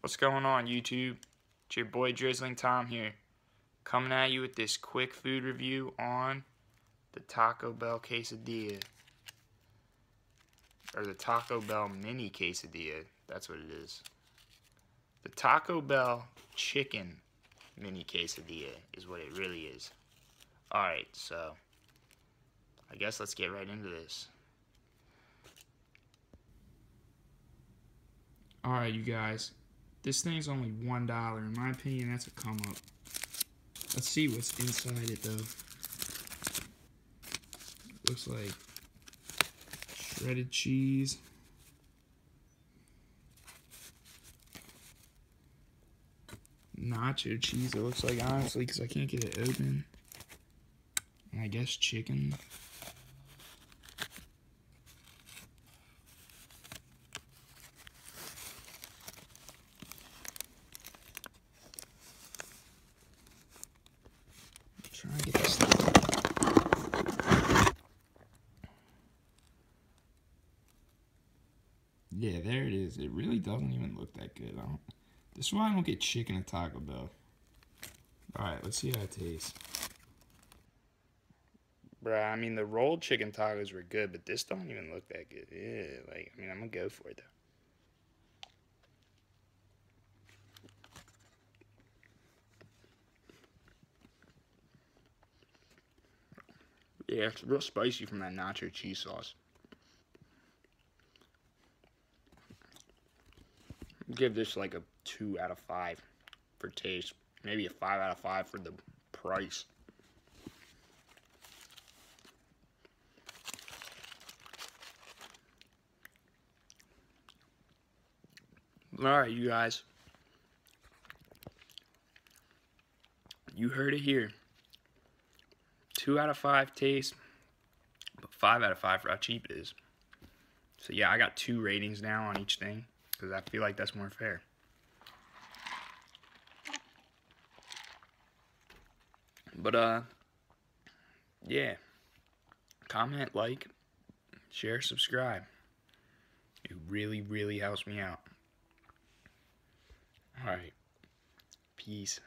What's going on YouTube? It's your boy Drizzling Tom here. Coming at you with this quick food review on the Taco Bell quesadilla. Or the Taco Bell mini quesadilla. That's what it is. The Taco Bell chicken mini quesadilla is what it really is. Alright, so I guess let's get right into this. Alright, you guys. This thing's only one dollar. In my opinion, that's a come up. Let's see what's inside it though. Looks like shredded cheese. Nacho cheese, it looks like, honestly, because I can't get it open. And I guess chicken. Get this Yeah, there it is. It really doesn't even look that good. I don't, this is why I don't get chicken at Taco Bell. Alright, let's see how it tastes. Bruh, I mean, the rolled chicken tacos were good, but this don't even look that good. Yeah, like, I mean, I'm gonna go for it, though. Yeah, it's real spicy from that nacho cheese sauce. Give this like a 2 out of 5 for taste. Maybe a 5 out of 5 for the price. Alright, you guys. You heard it here two out of five taste, but five out of five for how cheap it is. So yeah, I got two ratings now on each thing because I feel like that's more fair. But uh, yeah, comment, like, share, subscribe. It really, really helps me out. All right, peace.